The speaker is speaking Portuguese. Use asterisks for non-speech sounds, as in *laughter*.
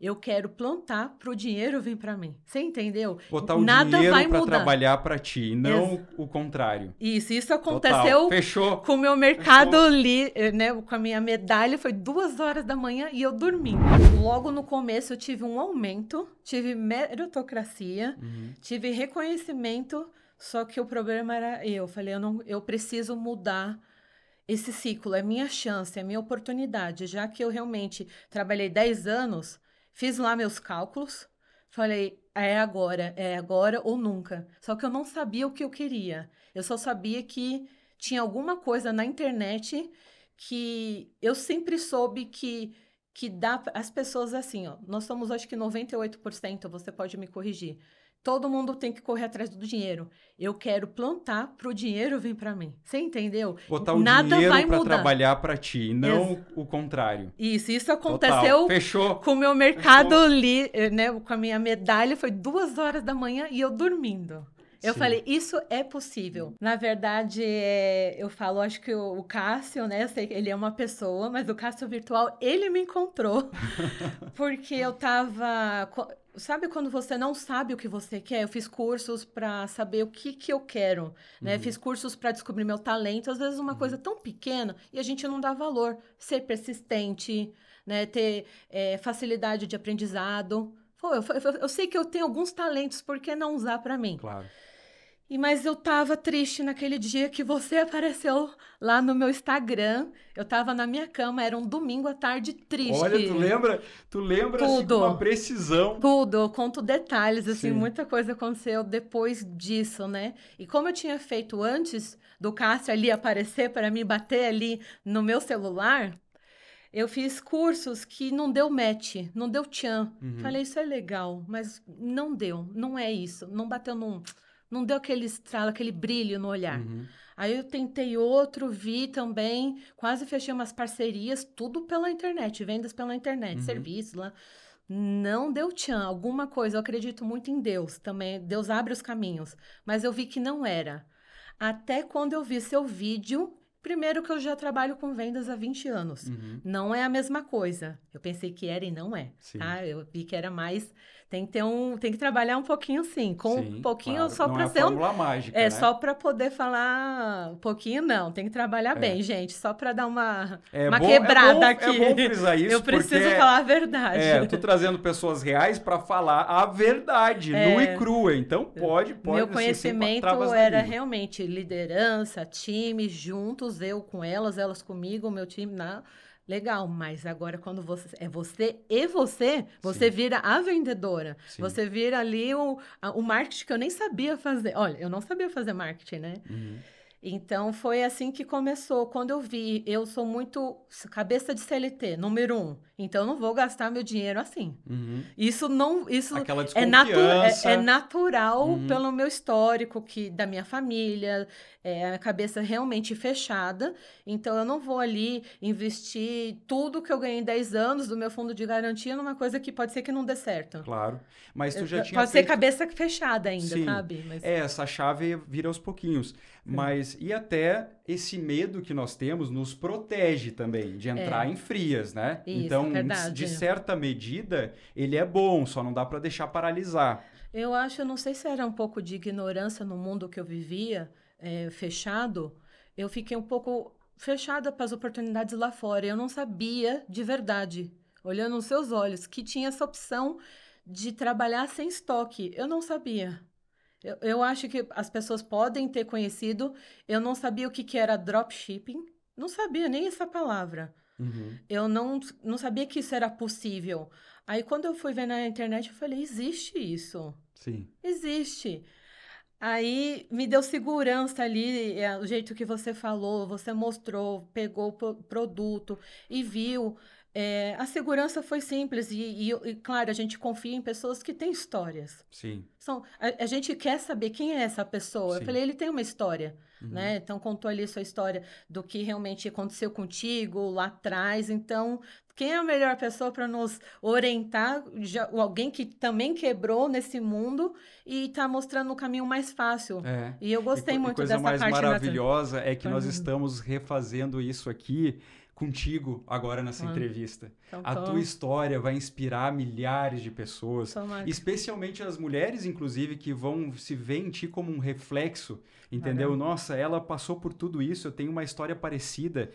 Eu quero plantar para o dinheiro vir para mim. Você entendeu? Botar o Nada dinheiro para trabalhar para ti, não Ex o contrário. Isso, isso aconteceu com o meu mercado ali, né, com a minha medalha, foi duas horas da manhã e eu dormindo. Logo no começo eu tive um aumento, tive meritocracia, uhum. tive reconhecimento, só que o problema era eu. Falei, eu, não, eu preciso mudar esse ciclo, é minha chance, é minha oportunidade, já que eu realmente trabalhei 10 anos Fiz lá meus cálculos, falei, é agora, é agora ou nunca. Só que eu não sabia o que eu queria. Eu só sabia que tinha alguma coisa na internet que eu sempre soube que que dá as pessoas assim, ó. Nós somos acho que 98%, você pode me corrigir. Todo mundo tem que correr atrás do dinheiro. Eu quero plantar para o dinheiro vir para mim. Você entendeu? Botar o Nada dinheiro para trabalhar para ti, não Ex o contrário. Isso, isso aconteceu Fechou. com o meu mercado ali, né? Com a minha medalha, foi duas horas da manhã e eu dormindo. Eu Sim. falei, isso é possível. Na verdade, é, eu falo, acho que o, o, Cássio, né? Sei que ele é uma pessoa, mas o Cássio virtual, ele me encontrou. *laughs* porque eu tava. Sabe quando você não sabe o que você quer? Eu fiz cursos para saber o que, que eu quero, né? Uhum. Fiz cursos para descobrir meu talento. Às vezes uma uhum. coisa tão pequena e a gente não dá valor. Ser persistente, né? Ter é, facilidade de aprendizado. Pô, eu, eu, eu, sei que eu tenho alguns talentos, por que não usar para mim? Claro. E mas eu tava triste naquele dia que você apareceu lá no meu Instagram. Eu tava na minha cama, era um domingo à tarde triste. Olha, tu lembra? Tu lembra Tudo. Assim, com uma precisão. Tudo, eu conto detalhes, assim, Sim. muita coisa aconteceu depois disso, né? E como eu tinha feito antes do Cássio ali aparecer para mim bater ali no meu celular, eu fiz cursos que não deu match, não deu tchan. Uhum. Falei, isso é legal, mas não deu, não é isso, não bateu num não deu aquele estralo, aquele brilho no olhar. Uhum. Aí eu tentei outro, vi também, quase fechei umas parcerias, tudo pela internet, vendas pela internet, uhum. serviços lá. Não deu tchan, alguma coisa. Eu acredito muito em Deus também. Deus abre os caminhos. Mas eu vi que não era. Até quando eu vi seu vídeo, primeiro que eu já trabalho com vendas há 20 anos. Uhum. Não é a mesma coisa. Eu pensei que era e não é. Sim. Tá? Eu vi que era mais tem que ter um, tem que trabalhar um pouquinho sim, com sim, um pouquinho claro. só para é ser um mágica, É né? só para poder falar um pouquinho não, tem que trabalhar é. bem, gente, só para dar uma é uma bom, quebrada é bom, aqui. É bom frisar isso *laughs* Eu preciso porque, falar a verdade. É, eu tô trazendo pessoas reais para falar a verdade, é, nua e crua. Então pode, pode Meu conhecimento era realmente liderança, time juntos, eu com elas, elas comigo, meu time na Legal, mas agora quando você é você e você, você Sim. vira a vendedora. Sim. Você vira ali o, o marketing que eu nem sabia fazer. Olha, eu não sabia fazer marketing, né? Uhum. Então foi assim que começou. Quando eu vi, eu sou muito cabeça de CLT, número um. Então eu não vou gastar meu dinheiro assim. Uhum. Isso não, isso é, natu é, é, natural uhum. pelo meu histórico que da minha família, é a cabeça realmente fechada. Então eu não vou ali investir tudo que eu ganhei em 10 anos do meu fundo de garantia numa coisa que pode ser que não dê certo. Claro. Mas tu já tinha Pode feito... ser cabeça fechada ainda, Sim. sabe? Mas... É, essa chave vira aos pouquinhos. Mas e até esse medo que nós temos nos protege também de entrar é. em frias, né? Isso, então, verdade. de certa medida, ele é bom, só não dá para deixar paralisar. Eu acho, eu não sei se era um pouco de ignorância no mundo que eu vivia, é, fechado. Eu fiquei um pouco fechada para as oportunidades lá fora. Eu não sabia de verdade, olhando nos seus olhos, que tinha essa opção de trabalhar sem estoque. Eu não sabia. Eu, eu acho que as pessoas podem ter conhecido. Eu não sabia o que, que era dropshipping. Não sabia nem essa palavra. Uhum. Eu não, não sabia que isso era possível. Aí, quando eu fui ver na internet, eu falei: existe isso. Sim. Existe. Aí me deu segurança ali, é, o jeito que você falou, você mostrou, pegou o produto e viu. É, a segurança foi simples e, e, e, claro, a gente confia em pessoas que têm histórias. Sim. São, a, a gente quer saber quem é essa pessoa. Sim. Eu falei, ele tem uma história, uhum. né? Então, contou ali sua história do que realmente aconteceu contigo lá atrás. Então, quem é a melhor pessoa para nos orientar? Já, alguém que também quebrou nesse mundo e está mostrando o caminho mais fácil. É. E eu gostei e, muito dessa parte. A coisa mais maravilhosa é que nós uhum. estamos refazendo isso aqui contigo agora nessa uhum. entrevista. Então, a tua história vai inspirar milhares de pessoas, tomara. especialmente as mulheres, inclusive, que vão se ver em ti como um reflexo, entendeu? Caramba. Nossa, ela passou por tudo isso, eu tenho uma história parecida.